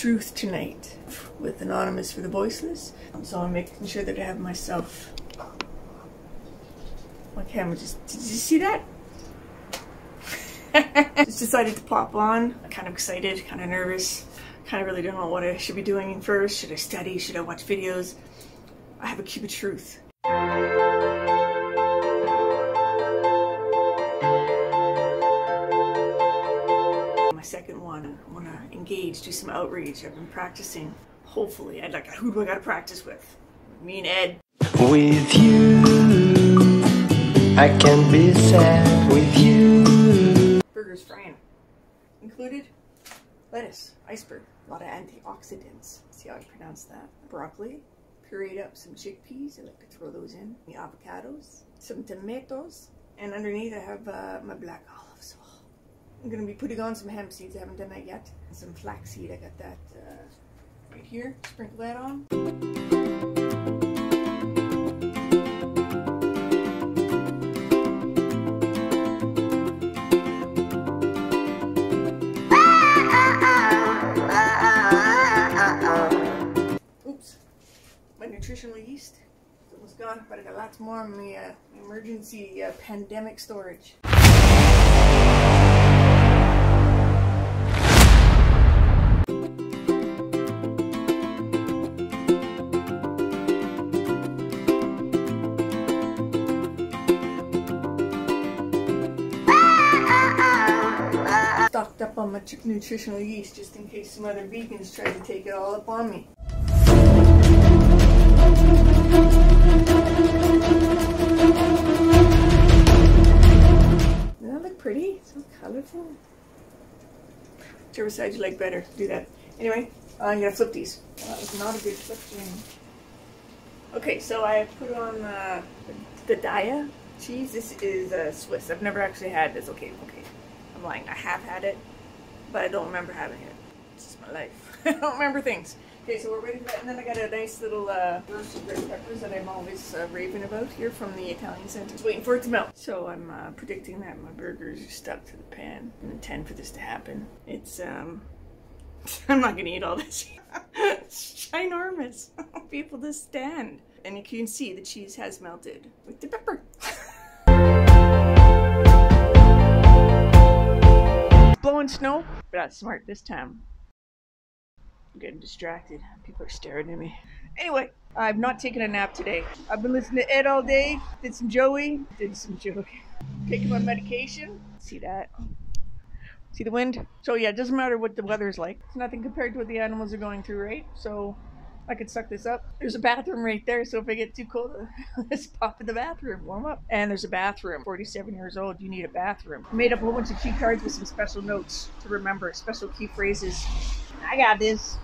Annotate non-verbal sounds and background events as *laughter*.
truth tonight with Anonymous for the Voiceless. So I'm making sure that I have myself. My camera just. Did you see that? *laughs* just decided to pop on. Kind of excited, kind of nervous. Kind of really don't know what I should be doing first. Should I study? Should I watch videos? I have a cube of truth. Engage, do some outreach. I've been practicing. Hopefully, I'd like. Who do I got to practice with? Me and Ed. With you, I can be sad with you. Burgers frying. Included lettuce, iceberg, a lot of antioxidants. See how I pronounce that? Broccoli, pureed up some chickpeas. I like to throw those in. The avocados, some tomatoes, and underneath I have uh, my black olives. I'm gonna be putting on some hemp seeds. I haven't done that yet. Some flaxseed. I got that uh, right here. Sprinkle that on. Nutritional yeast is almost gone, but I got lots more in the uh, emergency uh, pandemic storage. Stocked up on my chicken nutritional yeast just in case some other vegans try to take it all up on me. Doesn't that look pretty? So colorful. Whichever side you like better, do that. Anyway, I'm gonna flip these. Well, that was not a good flip. Okay, so I put on uh, the Daiya cheese. This is uh, Swiss. I've never actually had this. Okay, okay. I'm lying. I have had it, but I don't remember having it. It's just my life. *laughs* I don't remember things. Okay, so we're ready for that. And then I got a nice little uh, roasted red peppers that I'm always uh, raving about here from the Italian Center. Just waiting for it to melt. So I'm uh, predicting that my burgers are stuck to the pan. Intend for this to happen. It's, um, *laughs* I'm not gonna eat all this. *laughs* it's ginormous. People to stand. And you can see the cheese has melted with the pepper. Blowing snow, but not smart this time. I'm getting distracted. People are staring at me. Anyway, I've not taken a nap today. I've been listening to Ed all day. Did some Joey. Did some Joey. Taking my medication. See that? See the wind? So yeah, it doesn't matter what the weather's like. It's nothing compared to what the animals are going through, right? So I could suck this up. There's a bathroom right there, so if I get too cold, *laughs* let's pop in the bathroom, warm up. And there's a bathroom. 47 years old, you need a bathroom. Made up a whole bunch of key cards with some special notes to remember, special key phrases. I got this.